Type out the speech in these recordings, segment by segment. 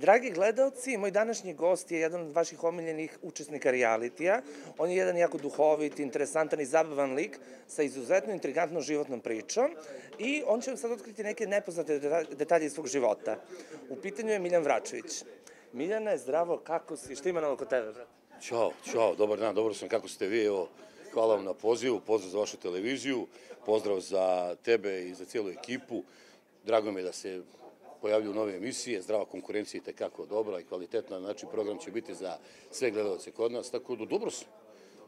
Dragi gledalci, moj današnji gost je jedan od vaših omiljenih učesnika realitija. On je jedan jako duhovit, interesantan i zabavan lik sa izuzetno intrigantnom životnom pričom i on će vam sad otkriti neke nepoznate detalje iz svog života. U pitanju je Miljan Vračević. Miljana je zdravo, kako si? Šta ima novo kod tebe, brate? Ćao, čao, dobar dan, dobro sam, kako ste vi, evo, hvala vam na pozivu, pozdrav za vašu televiziju, pozdrav za tebe i za cijelu ekipu. Drago mi je da se pojavljuju nove emisije, zdrava konkurencija je tekako dobra i kvalitetna, znači program će biti za sve gledalce kod nas, tako da dobro sam,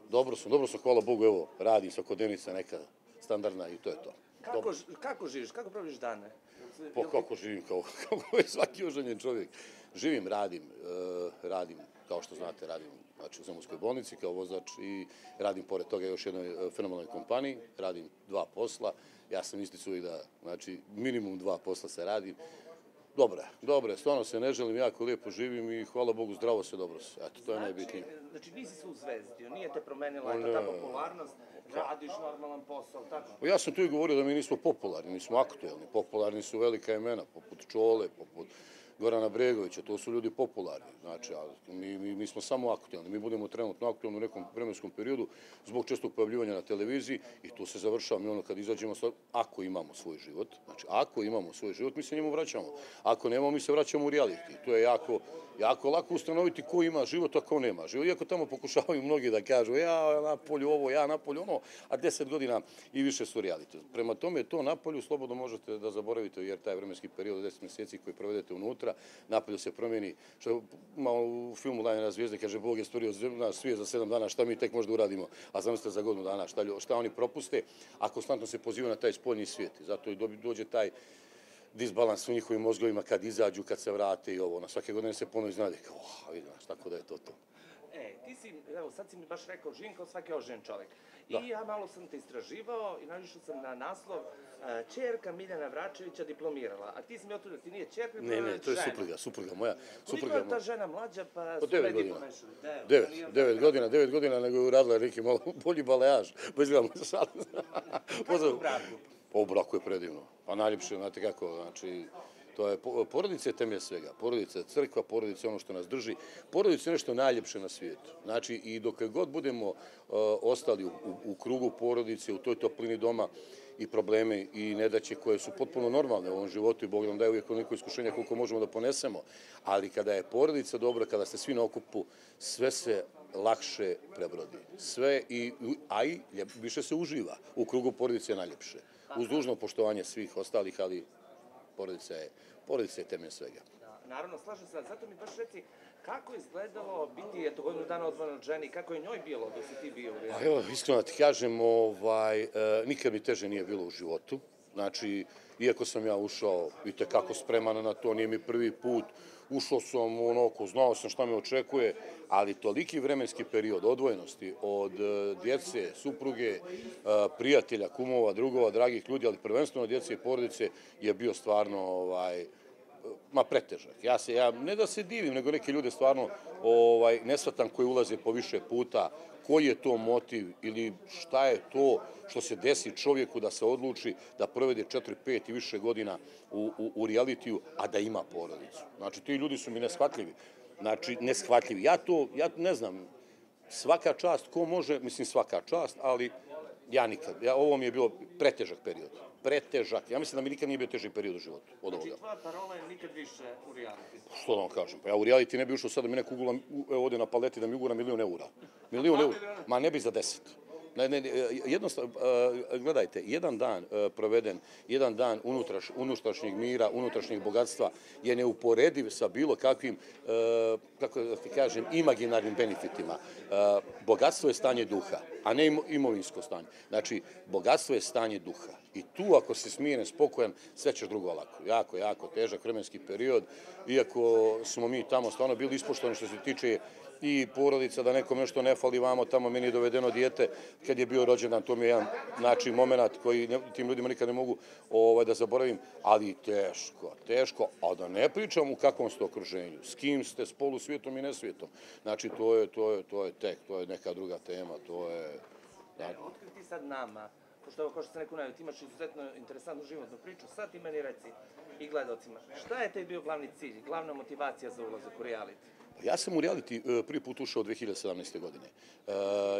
dobro sam, dobro sam, hvala Bogu, evo, radim svakodnevnica neka standardna i to je to. Kako, kako živiš, kako praviš dane? Po kako živim, kao, kako je svaki oženjen čovjek. Živim, radim, uh, radim, kao što znate, radim znači, u Zemunskoj bolnici kao vozač i radim pored toga još jednoj e, fenomenalnoj kompaniji, radim dva posla. Ja sam isticu uvijek da, znači, minimum dva posla se radim. Dobro je, stvarno se ne želim, jako lijepo živim i hvala Bogu, zdravo se, dobro se. Eto, to je znači, najbitnije. Znači, nisi se uzvezdio, nije te promenila ne, ta popularnost, radiš normalan posao, tako? Pa ja sam tu i govorio da mi nismo popularni, mi smo aktuelni. Popularni su velika imena, poput Čole, poput Gorana Bregovića, to su ljudi popularni, znači, ali mi, mi, mi smo samo aktualni, mi budemo trenutno aktualni u nekom vremenskom periodu zbog čestog pojavljivanja na televiziji i to se završava, mi ono kad izađemo, ako imamo svoj život, znači, ako imamo svoj život, mi se njemu vraćamo, ako nemamo, mi se vraćamo u reality, to je jako, jako lako ustanoviti ko ima život, a ko nema život, iako tamo pokušavaju mnogi da kažu, ja na polju ovo, ja na polju ono, a deset godina i više su reality. Prema tome, to na polju slobodno možete da zaboravite, jer taj vremenski period, deset mjeseci koji provedete unutra, napolju se promijeni, što malo u filmu Lajnera zvijezde, kaže, Bog je stvorio nas svijet za sedam dana, šta mi tek možda uradimo, a zamislite za godinu dana, šta, šta oni propuste, a konstantno se pozivaju na taj spoljni svijet. Zato i dođe taj disbalans u njihovim mozgovima kad izađu, kad se vrate i ovo. Na svake godine se ponovi znali, kao, oh, vidim, tako da je to to. Ti si, evo, sad si mi baš rekao, živim kao svaki ožen čovjek. I ja malo sam te istraživao i nađešao sam na naslov čerka Miljana Vračevića diplomirala. A ti si mi otudio, ti nije čerka, ne, ne, to je supruga, supruga moja. Koliko je ta žena mlađa, pa su mediji pomešali? Devet, devet godina, devet godina, nego je uradila neki malo bolji baleaž. Pa izgledamo za sad. Kako je u braku? Pa u braku je predivno. Pa najljepše, znate kako, znači, To je porodice temelj svega. Porodica je crkva, porodica je ono što nas drži. Porodica je nešto najljepše na svijetu. Znači, i dok god budemo uh, ostali u, u krugu porodice, u toj toplini doma i probleme i nedaće koje su potpuno normalne u ovom životu i Bog nam daje uvijek onoliko iskušenja koliko možemo da ponesemo. Ali kada je porodica dobra, kada ste svi na okupu, sve se lakše prebrodi. Sve i, a i više se uživa. U krugu porodice je najljepše. Uz dužno poštovanje svih ostalih, ali porodica je, porodica je temelj svega. Da, naravno, slažem se, zato mi baš reci, kako je izgledalo biti eto godinu dana odvojeno od ženi, kako je njoj bilo da si ti bio u Pa evo, iskreno da ti kažem, ovaj, e, nikad mi teže nije bilo u životu. Znači, iako sam ja ušao i kako spreman na to, nije mi prvi put, ušao sam u onako, znao sam šta me očekuje, ali toliki vremenski period odvojenosti od e, djece, supruge, e, prijatelja, kumova, drugova, dragih ljudi, ali prvenstveno djece i porodice je bio stvarno ovaj, ma pretežak. Ja se ja ne da se divim, nego neke ljude stvarno ovaj nesvatan koji ulaze po više puta, koji je to motiv ili šta je to što se desi čovjeku da se odluči da provede 4, 5 i više godina u, u, u realitiju, a da ima porodicu. Znači, ti ljudi su mi neshvatljivi. Znači, neshvatljivi. Ja to, ja ne znam, svaka čast, ko može, mislim svaka čast, ali ja nikad. Ja, ovo mi je bilo pretežak period pretežak. Ja mislim da mi nikad nije bio teži period u životu od ovoga. Znači, tvoja parola je nikad više u reality. Što da vam kažem? Pa ja u reality ne bi ušao sad da mi neko ugula, evo ovdje na paleti da mi ugura milion eura. Milion eura. Ma ne bi za deset. Ne, ne, jednostavno, e, e, gledajte, jedan dan e, proveden, jedan dan unutraš, unutrašnjeg mira, unutrašnjeg bogatstva je neuporediv sa bilo kakvim, kako da ti kažem, imaginarnim benefitima. Bogatstvo je stanje duha, a ne imovinsko stanje. Znači, bogatstvo je stanje duha. I tu, ako si smiren, spokojan, sve ćeš drugo lako. Jako, jako težak vremenski period. Iako smo mi tamo stvarno bili ispoštovani što se tiče i porodica, da nekom nešto ne fali vamo, tamo meni je dovedeno dijete kad je bio rođendan, to mi je jedan način, moment koji tim ljudima nikad ne mogu ovaj, da zaboravim, ali teško, teško, a da ne pričam u kakvom ste okruženju, s kim ste, s polu svijetom i nesvijetom. Znači, to je, to je, to je tek, to je neka druga tema, to je... Da. Otkriti sad nama, pošto ovo kao što sam rekao, ti imaš izuzetno interesantnu životnu priču, sad ti meni reci i gledalcima, šta je taj bio glavni cilj, glavna motivacija za ulazak u reality? Ja sam u reality e, prvi put ušao 2017. godine. E,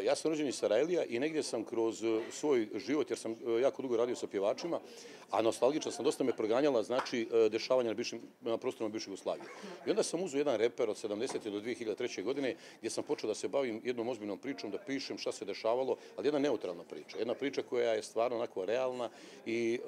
ja sam rođen iz Sarajlija i negdje sam kroz e, svoj život, jer sam jako dugo radio sa pjevačima, a nostalgičan sam, dosta me proganjala, znači, dešavanja na, bišim, na prostorom bivše Jugoslavije. I onda sam uzeo jedan reper od 70. do 2003. godine, gdje sam počeo da se bavim jednom ozbiljnom pričom, da pišem šta se dešavalo, ali jedna neutralna priča. Jedna priča koja je stvarno onako realna i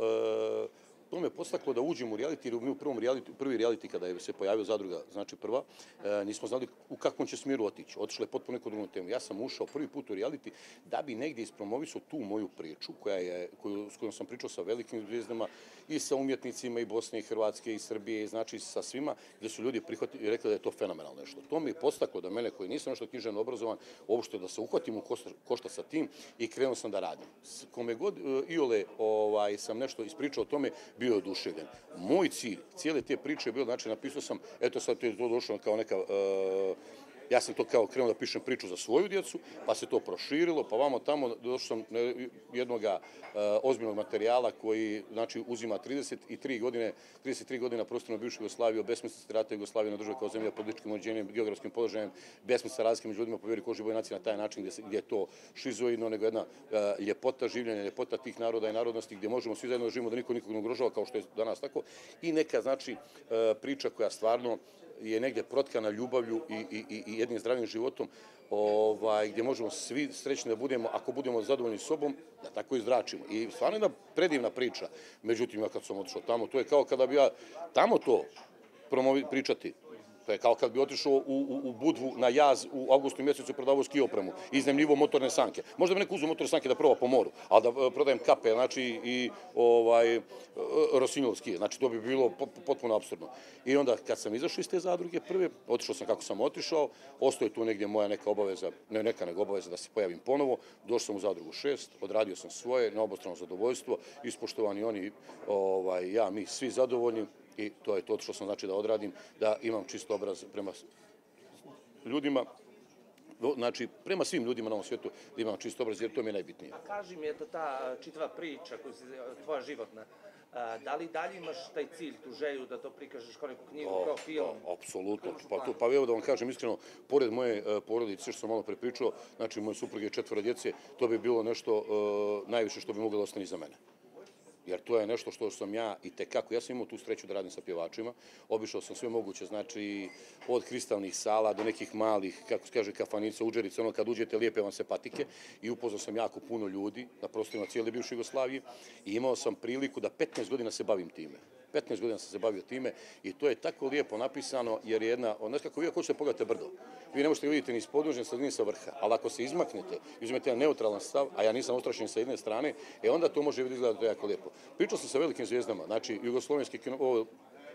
to me postaklo da uđem u reality, jer mi u prvom reality, prvi reality kada je se pojavio zadruga, znači prva, e, nismo znali u kakvom će smjeru otići. Otišlo je potpuno neku drugu temu. Ja sam ušao prvi put u reality da bi negdje ispromovisao tu moju priču, koja je, koju, s kojom sam pričao sa velikim zvijezdama i sa umjetnicima i Bosne i Hrvatske i Srbije, i znači sa svima, gdje su ljudi prihvatili i rekli da je to fenomenalno nešto. To mi je postaklo da mene, koji nisam nešto knjiženo obrazovan, uopšte da se uhvatim u košta, sa tim i krenuo sam da radim. Kome god uh, Iole ovaj, sam nešto ispričao o tome, bio oduševljen. Moj cilj cijele te priče je bilo, znači napisao sam, eto sad to je to došlo kao neka uh, ja sam to kao krenuo da pišem priču za svoju djecu, pa se to proširilo, pa vamo tamo došao sam jednog e, ozbiljnog materijala koji znači, uzima 33 godine, 33 godina prostorno bivše Jugoslavije, besmislice rata Jugoslavije na državu kao zemlja političkim uređenjem, geografskim položajem, besmislice razlike među ljudima po vjeri koži boje nacije na taj način gdje, se, gdje je to šizoidno, nego jedna uh, ljepota življenja, ljepota tih naroda i narodnosti gdje možemo svi zajedno živimo da niko nikog ne ugrožava kao što je danas tako. I neka znači e, priča koja stvarno je negdje protkana ljubavlju i, i, i jednim zdravim životom, ovaj, gdje možemo svi srećni da budemo, ako budemo zadovoljni sobom, da tako i zračimo. I stvarno jedna predivna priča. Međutim, ja kad sam otišao tamo, to je kao kada bi ja tamo to promovi, pričati, To je kao kad bi otišao u, u, u Budvu na jaz u avgustu mjesecu prodavao ski opremu iznemljivo motorne sanke. Možda bi neko uzeo motorne sanke da proba po moru, ali da e, prodajem kape, znači i ovaj, e, rosinjol skije. Znači to bi bilo potpuno absurdno. I onda kad sam izašao iz te zadruge prve, otišao sam kako sam otišao, ostoje tu negdje moja neka obaveza, ne neka nego obaveza da se pojavim ponovo, došao sam u zadrugu šest, odradio sam svoje, na obostrano zadovoljstvo, ispoštovani oni, ovaj, ja, mi svi zadovoljni, i to je to što sam znači da odradim, da imam čisto obraz prema ljudima, znači prema svim ljudima na ovom svijetu da imam čisto obraz, jer to mi je najbitnije. A kaži mi, eto ta čitava priča, koja se, tvoja životna, da li dalje imaš taj cilj, tu želju da to prikažeš kao neku knjigu, o, kao film? O, apsolutno, pa, to, pa evo da vam kažem iskreno, pored moje uh, porodice, što sam malo prepričao, znači moje supruge četvora djece, to bi bilo nešto uh, najviše što bi moglo da ostane za mene jer to je nešto što sam ja i tekako, ja sam imao tu sreću da radim sa pjevačima, obišao sam sve moguće, znači od kristalnih sala do nekih malih, kako se kaže, kafanica, uđerica, ono kad uđete lijepe vam se patike i upoznao sam jako puno ljudi na prostorima cijele bivše Jugoslavije i imao sam priliku da 15 godina se bavim time. 15 godina sam se bavio time i to je tako lijepo napisano jer je jedna, znaš kako vi ako hoćete pogledate brdo, vi ne možete vidjeti ni s podnožne sredine sa vrha, ali ako se izmaknete, uzmete jedan neutralan stav, a ja nisam ostrašen sa jedne strane, e onda to može vidjeti jako lijepo. Pričao sam sa velikim zvijezdama, znači jugoslovenski kino,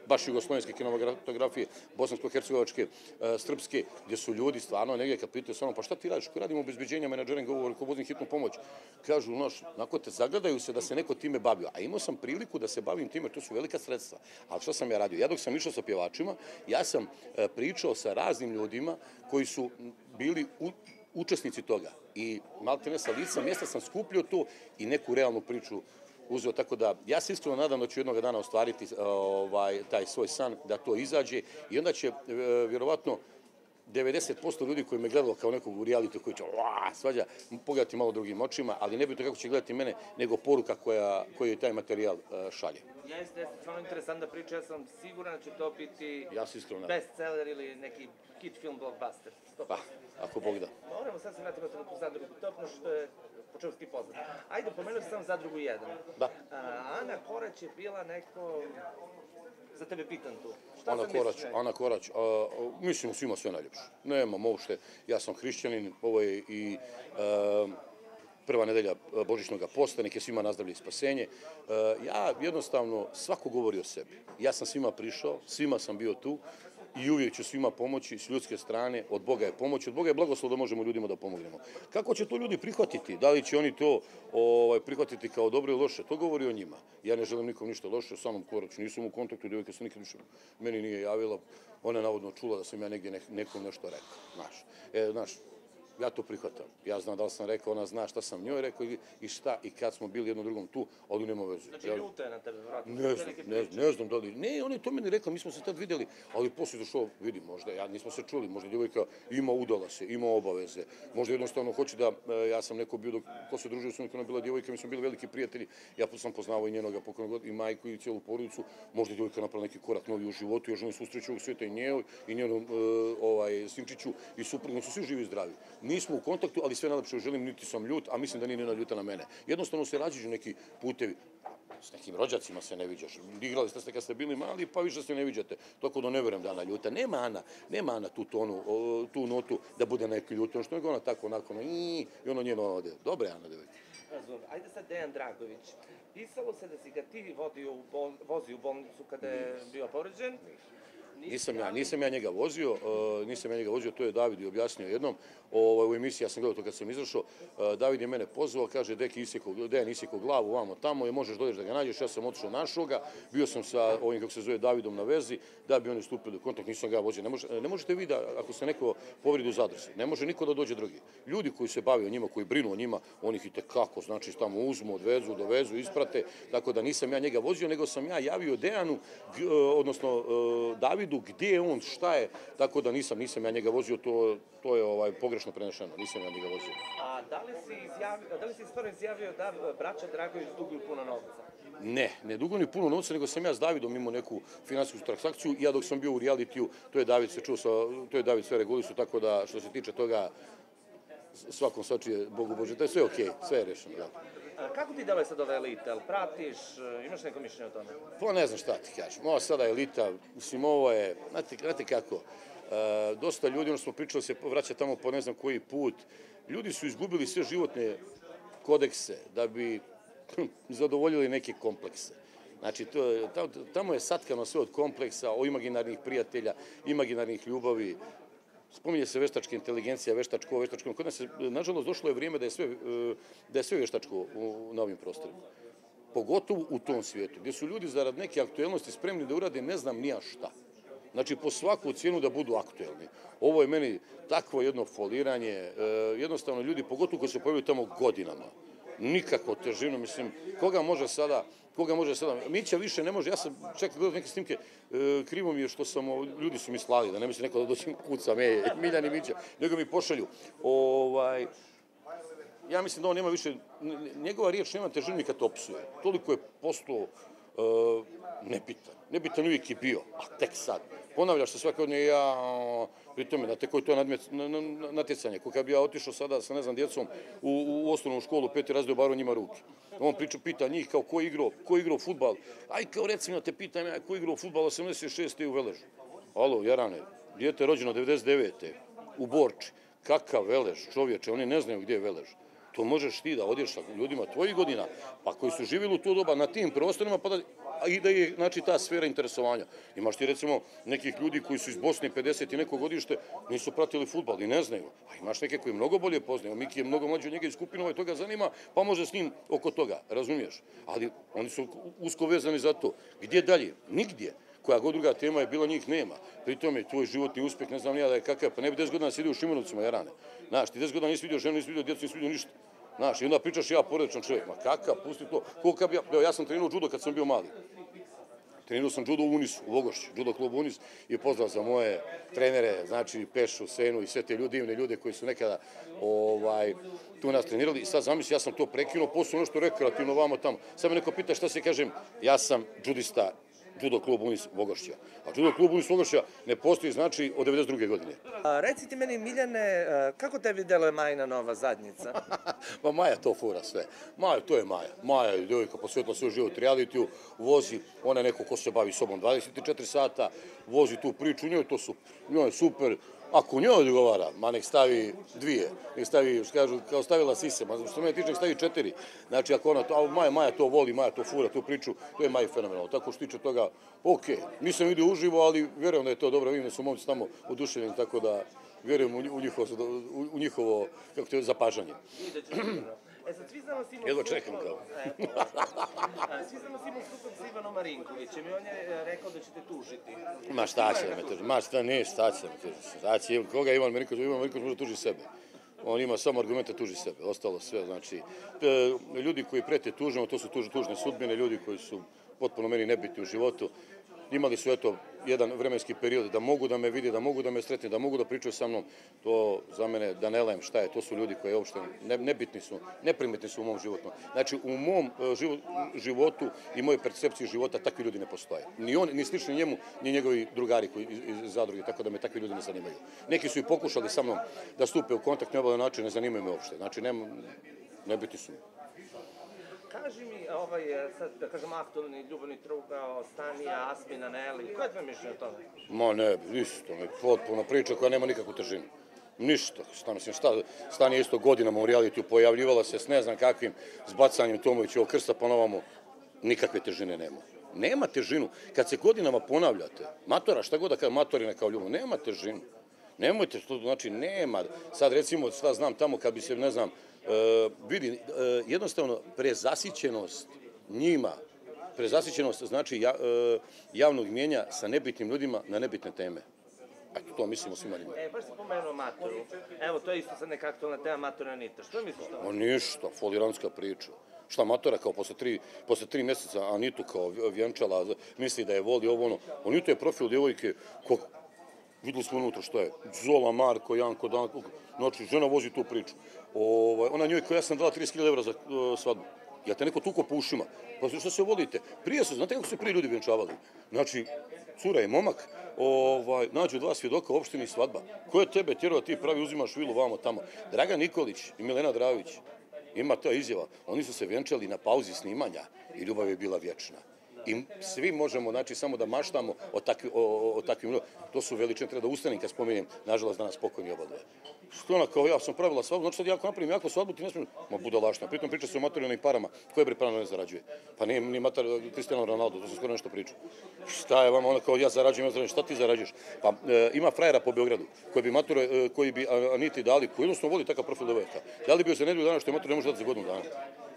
baš jugoslovenske kinematografije, bosansko-hercegovačke, e, srpske, gdje su ljudi stvarno negdje kad pitaju sa pa šta ti radiš, koji radimo obezbeđenja, menadžering, govor, ko vozim hitnu pomoć, kažu, noš, nako te zagledaju se da se neko time bavio, a imao sam priliku da se bavim time, to su velika sredstva, ali što sam ja radio? Ja dok sam išao sa pjevačima, ja sam e, pričao sa raznim ljudima koji su bili u, učesnici toga i malte ne sa lica mjesta sam skupljio to i neku realnu priču uzeo, tako da ja se iskreno nadam da ću jednog dana ostvariti ovaj, taj svoj san, da to izađe i onda će e, vjerovatno 90% ljudi koji me gledalo kao nekog u reality koji će la, svađa, pogledati malo drugim očima, ali ne bitno kako će gledati mene, nego poruka koja, koju taj materijal uh, šalje. Jeste, jeste, stvarno interesantna priča, ja sam siguran da će to biti ja bestseller ili neki kid film blockbuster. Stop. Pa, ako Bog da. Moramo sad se vratiti na zadrugu, topno što je po čemu poznat. Ajde, pomenuo sam zadrugu jedan. Da. A, Ana Korać je bila neko... Za tebe pitan tu. Šta Ana Korać, Ana Korać, a, a, mislim svima sve najljepše. Nemam uopšte, ja sam hrišćanin, ovo je i a, prva nedelja Božićnog posta, neke svima nazdravlje i spasenje. Ja jednostavno, svako govori o sebi. Ja sam svima prišao, svima sam bio tu i uvijek će svima pomoći s ljudske strane, od Boga je pomoć, od Boga je blagoslov da možemo ljudima da pomognemo. Kako će to ljudi prihvatiti? Da li će oni to ovaj, prihvatiti kao dobro ili loše? To govori o njima. Ja ne želim nikom ništa loše, samom koraču nisam u kontaktu, djevojka se nikad ništa meni nije javila, ona je navodno čula da sam ja negdje nekom nešto rekao. Znaš, e, znaš, ja to prihvatam. Ja znam da li sam rekao, ona zna šta sam njoj rekao i- i šta i kad smo bili jedno drugom tu, ali nema veze. Znači, Ja- ljuta je na tebe, vratno. Ne znam, ne, ne znam da li... Ne, on je to meni rekao, mi smo se tad vidjeli, ali poslije došao, vidi, možda, ja nismo se čuli, možda djevojka ima udala se, ima obaveze, možda jednostavno hoće da, e, ja sam neko bio, dok, ko se družio s njom, ona je bila djevojka, mi smo bili veliki prijatelji, ja sam poznavao i njenoga pokojnog i majku i cijelu porodicu, možda je djevojka napravila neki korak novi u životu, još želim susreću ovog svijeta i njoj, i njenom e, ovaj, Simčiću i suprugom, su svi živi i zdravi. Nismo u kontaktu, ali sve najlepše želim, niti sam ljut, a mislim da nije ni ljuta na mene. Jednostavno se rađuju neki putevi, s nekim rođacima se ne viđaš. Igrali ste se kad ste bili mali, pa više se ne viđate. Tako da ne verujem da Ana ljuta. Nema Ana, nema Ana tu tonu, o, tu notu da bude neki ljut. Ono što nego ona tako onako, ono, i, i ono njeno ode. Dobre Ana, devojka. Razumem. Ajde sad Dejan Dragović. Pisalo se da si ga ti vodio u bol, vozi u bolnicu kada je bio povređen. Nisam ja, nisam ja njega vozio, e, nisam ja njega vozio, to je David i objasnio jednom. Ovaj, u emisiji, ja sam gledao to kad sam izašao, e, David je mene pozvao, kaže, deki isjeko, Dejan isjeko glavu, vamo tamo, je možeš dođeš da ga nađeš, ja sam otišao našoga, bio sam sa ovim, kako se zove, Davidom na vezi, da bi oni stupili u kontakt, nisam ga vozio. Ne, može, ne možete vi da, ako se neko povredi u zadrsi, ne može niko da dođe drugi. Ljudi koji se bave o njima, koji brinu o njima, oni ih i tekako, znači, tamo uzmu, odvezu, dovezu, isprate, tako da nisam ja njega vozio, nego sam ja javio Dejanu, e, odnosno Davidu, Davidu, gdje je on, šta je, tako da nisam, nisam ja njega vozio, to, to je ovaj pogrešno prenešeno, nisam ja njega vozio. A da li si, izjavio, da li si stvarno izjavio da braća Dragović duguju puno novca? Ne, ne dugo ni puno novca, nego sam ja s Davidom imao neku finansijsku transakciju ja dok sam bio u realitiju, to je David se čuo sa, to je David sve regulisu, tako da što se tiče toga, svakom sačuje, Bogu Bože, to je sve okej, sve je rešeno, da. Kako ti deluje sad ove elite? Jel pratiš, e, imaš neko mišljenje o tome? Pa ne znam šta ti kažem. Ova sada elita, mislim, ovo je, znate, znate kako, e, dosta ljudi, ono smo pričali, se vraća tamo po ne znam koji put. Ljudi su izgubili sve životne kodekse da bi zadovoljili neke komplekse. Znači, to, tamo je satkano sve od kompleksa, o imaginarnih prijatelja, imaginarnih ljubavi, Spominje se veštačka inteligencija, veštačko, veštačko. Kod nas je, nažalost, došlo je vrijeme da je sve, e, da je sve veštačko u, na ovim prostorima pogotovo u tom svijetu, gdje su ljudi zarad neke aktuelnosti spremni da urade ne znam nija šta. Znači, po svaku cijenu da budu aktuelni. Ovo je meni takvo jedno foliranje, e, jednostavno ljudi, pogotovo koji se pojavaju tamo godinama, nikako težinu, mislim, koga može sada, koga može sada, Mića više ne može, ja sam čekao gledao neke snimke, e, krivo mi je što sam, o, ljudi su mi slali, da ne misli neko da doći kuca me, Miljan i Mića, nego mi pošalju, ovaj, ja mislim da on nema više, njegova riječ nema težinu ni kad opsuje. Toliko je postao uh, nebitan. Nebitan uvijek je bio, a tek sad. Ponavljaš se svake od nje, ja, pri tome, znate koji to je na, natjecanje. Kako bi ja otišao sada sa, ne znam, djecom u, u osnovnu školu, peti razred, baro njima ruke. On priča, pita njih kao ko je igrao, ko je igrao futbal. Aj, kao recimo, te pitam ja, ko je igrao futbal 86. u Veležu. Alo, Jarane, dijete je rođeno 99. u Borči. Kakav Velež, čovječe, oni ne znaju gdje je Velež. To možeš ti da odješ sa ljudima tvojih godina, pa koji su živjeli u to doba na tim prostorima, pa da, i da je znači, ta sfera interesovanja. Imaš ti recimo nekih ljudi koji su iz Bosne 50 i neko godište, nisu pratili futbal i ne znaju. A imaš neke koji mnogo bolje poznaju. Miki je mnogo mlađi od njega iz skupina, ovaj toga zanima, pa može s njim oko toga, razumiješ? Ali oni su usko vezani za to. Gdje dalje? Nigdje koja god druga tema je bila, njih nema. Pri tome, tvoj životni uspjeh, ne znam ja da je kakav, pa ne bi 10 godina sjedio u Šimanovcima, Jarane. Znaš, ti 10 godina nisi vidio ženu, nisi vidio djecu, nisi vidio ništa. Znaš, i onda pričaš ja porodičan čovjek, ma kakav, pusti to. Koliko bi ja, evo, ja sam trenirao judo kad sam bio mali. Trenirao sam judo u Unisu, u Vogošću, judo klub Unis i pozdrav za moje trenere, znači Pešu, Senu i sve te ljudi, divne ljude koji su nekada ovaj, tu nas trenirali. I sad zamisli, ja sam to prekinuo, posle ono što rekreativno vamo tamo. Sad me neko pita šta se kažem, ja sam judista judo klub Unis Vogošća. A judo klub Unis Vogošća ne postoji znači od 92. godine. A, reci ti meni, Miljane, e, kako tebi deluje Majina nova zadnjica? Ma Maja to fura sve. Maja, to je Maja. Maja je djevojka posvetila svoj život realitiju, vozi, ona je neko ko se bavi sobom 24 sata, vozi tu priču, njoj to super. Njoj je super, ako njoj odgovara, ma nek stavi dvije, nek stavi, što kažu, kao stavila sise, ma što mene tiče, nek stavi četiri. Znači, ako ona to, a Maja, Maja to voli, Maja to fura, tu priču, to je Maja fenomenalno. Tako što tiče toga, ok, nisam vidio uživo, ali vjerujem da je to dobro, vidim da su momci tamo oduševljeni, tako da vjerujem u njihovo, u- u njihovo kako to je, zapažanje. E sad, svi znamo Simon Jedva Suprug- čekam kao. E, a, Svi znamo Simon Suprug s Ivanom Marinkovićem i on je e, rekao da ćete tužiti. Ma šta će da me tuži? Ma šta ne, šta će da me tuži? Šta će, koga Ivan Marinković? Ivan Marinković može tuži sebe. On ima samo argumente tuži sebe, ostalo sve. Znači, e, ljudi koji prete tužno, to su tuž, tužne sudbine, ljudi koji su potpuno meni nebitni u životu. Imali su eto jedan vremenski period da mogu da me vidi, da mogu da me sretni, da mogu da pričaju sa mnom. To za mene da ne lajem šta je, to su ljudi koji uopšte ne, nebitni su, neprimetni su u mom životu. Znači u mom e, životu i moje percepciji života takvi ljudi ne postoje. Ni on, ni slični njemu, ni njegovi drugari koji iz, iz zadruge, tako da me takvi ljudi ne zanimaju. Neki su i pokušali sa mnom da stupe u kontakt ne ovaj način, ne zanimaju me uopšte. Znači nema, nebitni su mi. Kaži mi, ovaj, e, sad, da kažem, aktualni ljubavni trugao, Stanija, Asmina, Neli, koje je tvoje mišljenje o tome? Ma ne, isto, ne, potpuno priča koja nema nikakvu težinu. Ništa. Šta, mislim, šta, Stan je isto godinama u realitiju pojavljivala se s ne znam kakvim zbacanjem Tomovića ovog krsta po novamo. Nikakve težine nema. Nema težinu. Kad se godinama ponavljate, matora, šta god da kada matorina kao ljubav, nema težinu. Nemojte, to znači nema. Sad recimo, šta znam tamo kad bi se, ne znam, e, vidi, e, jednostavno prezasićenost njima, prezasićenost znači ja, e, javnog mjenja sa nebitnim ljudima na nebitne teme. Eto, to mislimo svima njima. E, baš si pomenuo maturu. Evo, to je isto sad neka aktualna tema matura Anita. Što misliš to? Ma ništa, foliranska priča. Šta matora kao posle tri, posle tri mjeseca Anitu kao vjenčala, misli da je voli ovo ono. Anitu je profil djevojke, ko, videli smo unutra što je. Zola, Marko, Janko, Danko, znači žena vozi tu priču. Ovaj, ona njoj koja ja sam dala 30.000 evra za uh, svadbu. Ja te neko tuko po ušima. Pa što se volite? Prije su, znate kako su prije ljudi vjenčavali? Znači, cura je momak, ovaj, nađu dva svjedoka opštini svadba. Ko je tebe tjerao ti pravi uzimaš vilu vamo tamo? Dragan Nikolić i Milena Dravić, ima ta izjava. Oni su se vjenčali na pauzi snimanja i ljubav je bila vječna. I svi možemo, znači, samo da maštamo o, takvi, o, o, o takvim... To su veličine, treba da ustanem kad spominjem, nažalost, danas pokojni obadve. Što ona kao ja sam pravila svadbu, znači sad ja ako napravim jako svadbu, ti ne smijem, ma bude lašna. Pritom priča se o materijalnim parama, koje bre parama ne zarađuje. Pa nije ni mater Cristiano Ronaldo, to se skoro nešto priča. Šta je vama, ona kao ja zarađujem, ja zarađujem, šta ti zarađuješ? Pa e, ima frajera po Beogradu, koji bi mature, e, koji bi Aniti dali, koji jednostavno voli takav profil devojka. Da li bio za nedelju dana što je ne može dati za godinu dana?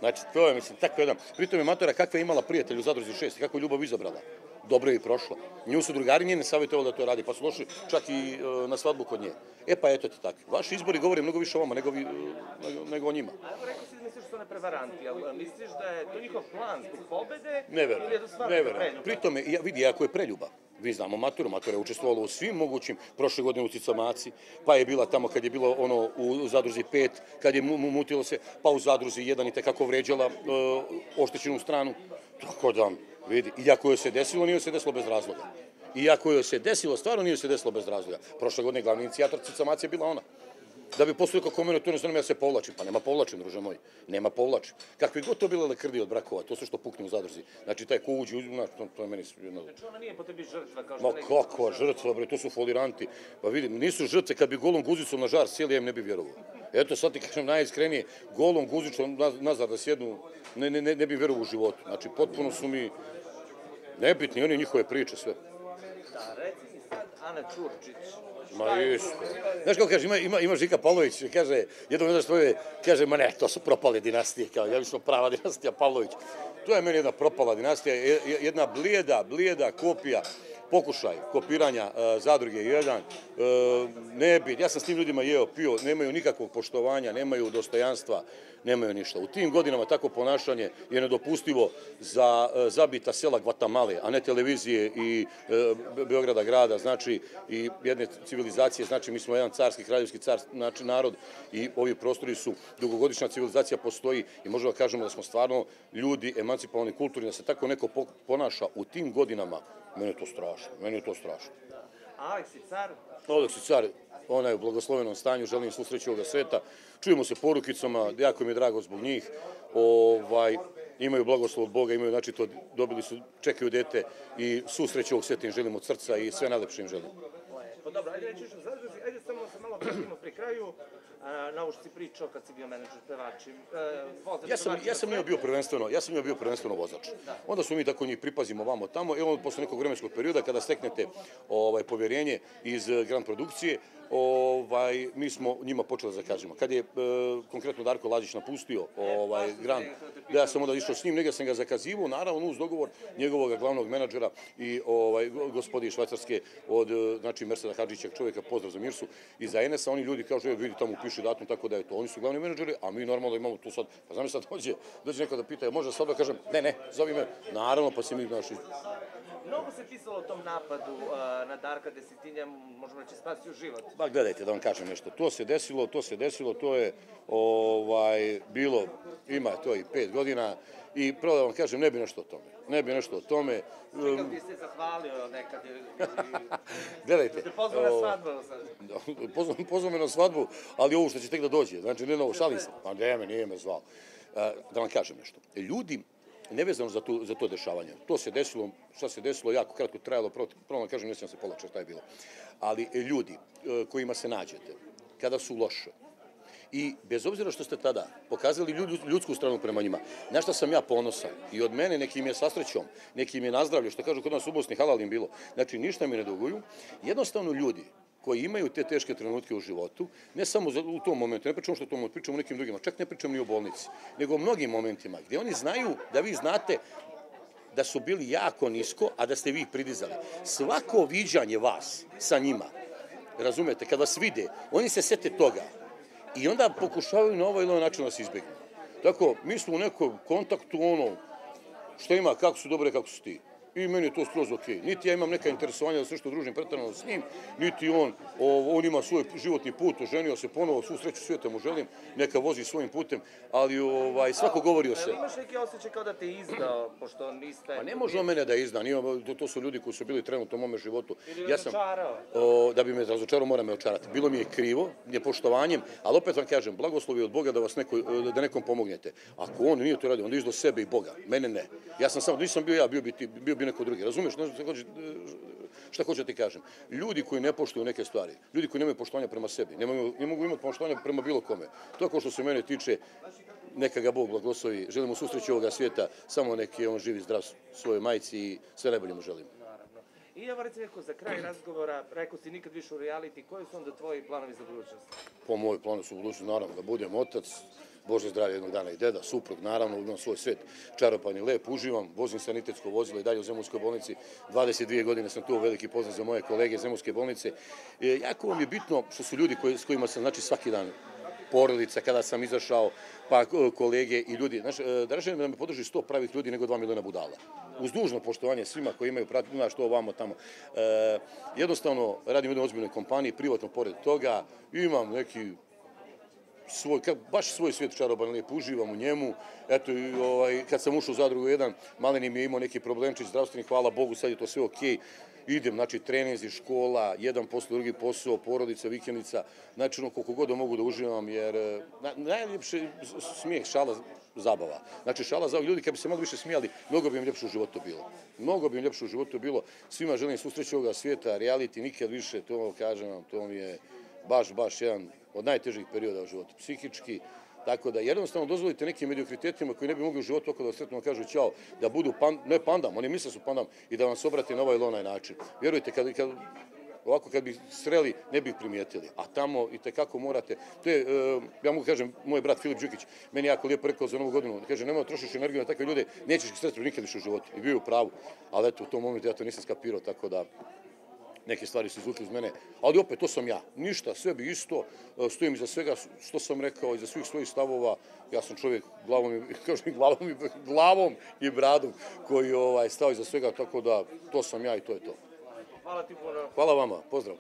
Znači, to je, mislim, tako jedan. Pritom je matora kakva je imala prijatelj u Zadruzi 6, kako je ljubav izabrala. Dobro je i prošla. Nju su drugari njene savjetovali da to radi, pa su došli čak i e, na svadbu kod nje. E pa eto ti tako. Vaši izbori govore mnogo više o vama nego, vi, e, nego, nego o njima. A evo rekao si da misliš da su one prevaranti, ali misliš da je to njihov plan zbog pobede? Ne verujem, stvarno ne verujem. preljuba? Pritome, ja, vidi, ako je preljuba, vi znamo maturu, matura je učestvovala u svim mogućim, prošle godine u Cicamaci, pa je bila tamo kad je bilo ono u, zadruzi 5, kad je mu, mutilo se, pa u zadruzi 1 i tekako vređala e, oštećenu stranu. Tako da, vidi, iako je se desilo, nije se desilo bez razloga. Iako je se desilo, stvarno nije se desilo bez razloga. Prošle godine glavni inicijator Cicamaci je bila ona da bi postoji kako mene to ne znam ja se povlačim. Pa nema povlačim, druže moj. Nema povlačim. Kakvi god to bile lekrdi od brakova, to su što pukne u zadrzi. Znači, taj ko uđe, znači, to, to je meni jedno... Znači ona nije po tebi žrtva kao što Ma kakva žrtva, bre, to su foliranti. Pa vidim, nisu žrtve, kad bi golom guzicom na žar sjeli, ja im ne bi vjerovao. Eto, sad ti kažem najiskrenije, golom guzicom naz- nazad da sjednu, ne, ne, ne, ne bi vjerovao u životu. Znači, potpuno su mi nebitni, oni njihove priče, sve. Da, reci mi sad Ana Čurčić. Ma isto. Znaš kako kaže, ima, ima, ima Žika Pavlović, kaže, jedno ne tvoje, kaže, ma ne, to su propale dinastije, kao, ja mislim prava dinastija Pavlović. To je meni jedna propala dinastija, je- je- jedna blijeda, blijeda kopija, pokušaj kopiranja uh, zadruge 1, uh, ne bi, ja sam s tim ljudima jeo, pio, nemaju nikakvog poštovanja, nemaju dostojanstva, nemaju ništa. U tim godinama tako ponašanje je nedopustivo za uh, zabita sela Gvatamale, a ne televizije i Be- Beograda grada, znači i jedne civilizacije, znači mi smo jedan carski, kraljevski car, znači narod i ovi prostori su, dugogodišnja civilizacija postoji i možemo da kažemo da smo stvarno ljudi emancipovani, kulturni, da se tako neko po- ponaša u tim godinama, meni je to strašno, meni je to strašno. Aleksi Car, Ovdje si car, ona je u blagoslovenom stanju, želim svu sreću ovoga sveta. Čujemo se porukicama, jako mi je drago zbog njih. Ovaj, imaju blagoslov od Boga, imaju, znači, to dobili su, čekaju dete i svu sreću ovog sveta im želim od srca i sve najlepše im želim. Pa dobro, ajde neću još zadrži, ajde samo se malo vratimo pri kraju. A, na ovo što si pričao kad si bio menadžer pevači. E, vozač Ja sam, ja sam njima sve. bio prvenstveno, ja sam njima bio prvenstveno vozač. Onda su mi tako njih pripazimo vamo tamo, i onda posle nekog vremenskog perioda kada steknete ovaj povjerenje iz eh, Grand produkcije, ovaj mi smo njima počeli da zakažemo. Kad je e, konkretno Darko Lađić napustio ovaj Grand, da ja sam onda išao s njim, nego sam ga zakazivao, naravno uz dogovor njegovog glavnog menadžera i ovaj gospodi švajcarske od eh, znači Merseda Hadžića čovjeka pozdrav za Mirsu i za Enesa, oni ljudi kažu "Evo, vidi tamo piše datum, tako da je to. Oni su glavni menadžeri, a mi normalno imamo tu sad, pa znam sad dođe, dođe neko da pita, može sad da kažem, ne, ne, zovi me, naravno, pa se mi naši Mnogo se pisalo o tom napadu uh, na Darka Desetinja, možemo reći spasio život. Ba, gledajte, da vam kažem nešto. To se desilo, to se desilo, to je ovaj, bilo, ima to i pet godina i prvo da vam kažem, ne bi nešto o tome. Ne bi nešto o tome. Čekam bi se zahvalio nekad. Gledajte. Ste pozvao na svadbu pozvao, me na svadbu, ali ovo što će tek da dođe, znači ne novo, šalim se. Pa ne, me, nije me zvao. Da vam kažem nešto. Ljudi, nevezano za, tu, za to dešavanje, to se desilo, šta se desilo, jako kratko trajalo, prvo, vam kažem, ne se pola šta je bilo. Ali e, ljudi e, kojima se nađete, kada su loše, I bez obzira što ste tada pokazali ljudsku stranu prema njima, na šta sam ja ponosan i od mene nekim je sastrećom, nekim je nazdravlje, što kažu kod nas u Bosni halal im bilo, znači ništa mi ne duguju, jednostavno ljudi koji imaju te teške trenutke u životu, ne samo u tom momentu, ne pričamo što to pričamo o nekim drugima, čak ne pričamo ni o bolnici, nego o mnogim momentima gdje oni znaju da vi znate da su bili jako nisko, a da ste vi ih pridizali. Svako viđanje vas sa njima, razumete, kad vas vide, oni se sete toga i onda pokušavaju na ovaj ili ovaj način da se izbjegnu. Tako, mi smo u nekom kontaktu, ono, što ima, kako su dobre, kako su ti i meni je to skroz ok. Niti ja imam neka interesovanja da sve što družim pretredno s njim, niti on, o, on ima svoj životni put, oženio se ponovo, svu sreću svijeta mu želim, neka vozi svojim putem, ali ovaj, svako govori o sebi. Imaš neki osjećaj kao da te izdao, pošto niste... Pa ne može on mene da izda, nije, to, to su ljudi koji su bili trenutno u mome životu. Ili ja sam, o, da bi me razočarao, mora me očarati. Bilo mi je krivo, nepoštovanjem, ali opet vam kažem, blagoslovi od Boga da vas neko, da nekom pomognete. Ako on nije to radio, onda izdo sebe i Boga, mene ne. Ja sam samo, nisam bio ja, bio bi, ti, bio bi neko drugi. Razumeš šta hoće, šta da ti kažem? Ljudi koji ne poštuju neke stvari, ljudi koji nemaju poštovanja prema sebi, nemaju, ne mogu imati poštovanja prema bilo kome. To kao što se mene tiče, neka ga Bog blagoslovi, želimo susreći ovoga svijeta, samo neki on živi zdrav svojoj majci i sve najbolje mu želimo. I evo recimo neko za kraj razgovora, rekao si nikad više u reality, koji su onda tvoji planovi za budućnost? Po moj planu su u budućnosti, naravno, da budem otac, Bože zdravlje jednog dana i deda, suprug, naravno, imam svoj svet čaropan i lep, uživam, vozim sanitetsko vozilo i dalje u Zemunskoj bolnici, 22 godine sam tu, veliki pozdrav za moje kolege Zemunske bolnice. E, jako vam je bitno što su ljudi koji, s kojima sam, znači, svaki dan porodica, kada sam izašao, pa e, kolege i ljudi. Znači, e, da rešem da me podrži sto pravih ljudi nego dva miliona budala. Uz dužno poštovanje svima koji imaju prati, znaš, to ovamo tamo. E, jednostavno, radim u jednoj ozbiljnoj kompaniji, privatno pored toga, imam neki svoj, kad, baš svoj svijet čaroban lijep, uživam u njemu. Eto, i, ovaj, kad sam ušao u zadrugu jedan, maleni mi je imao neki problemčić zdravstveni, hvala Bogu, sad je to sve okej. Okay. Idem, znači, treninzi, škola, jedan posao, drugi posao, porodica, vikendica, znači, ono, koliko god mogu da uživam, jer eh, na, najljepše smijeh, šala, zabava. Znači, šala za ljudi, kad bi se malo više smijali, mnogo bi im ljepše u životu bilo. Mnogo bi im ljepše u životu bilo. Svima želim susreći ovoga svijeta, reality, nikad više, to kažem vam, to mi je baš, baš jedan od najtežih perioda u životu, psihički, tako da jednostavno dozvolite nekim mediokritetima koji ne bi mogli u životu oko da sretno kažu ćao, da budu pan, ne pandam, oni misle su pandam i da vam se obrate na ovaj ili onaj način. Vjerujte, kad, kad, ovako kad bi sreli, ne bi primijetili. A tamo i tekako morate, to je, e, ja mogu kažem, moj brat Filip Đukić, meni jako lijepo rekao za novu godinu, kaže, nemoj trošiš energiju na takve ljude, nećeš ih sretiti nikad više u životu. I bio u pravu, ali eto, u tom momentu ja to nisam skapirao, tako da neke stvari su izvukli iz mene, ali opet to sam ja. Ništa, sve bi isto, e, stojim iza svega što sam rekao, iza svih svojih stavova. Ja sam čovjek glavom i, kažem, glavom i, glavom i bradom koji ovaj, stao iza svega, tako da to sam ja i to je to. Hvala ti puno. Hvala vama, pozdrav.